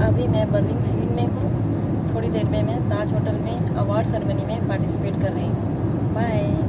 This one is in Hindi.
अभी मैं बर्लिंग सीन में हूँ। थोड़ी देर में मैं ताज होटल में अवार्ड सेरेमनी में पार्टिसिपेट कर रही हूँ। बाय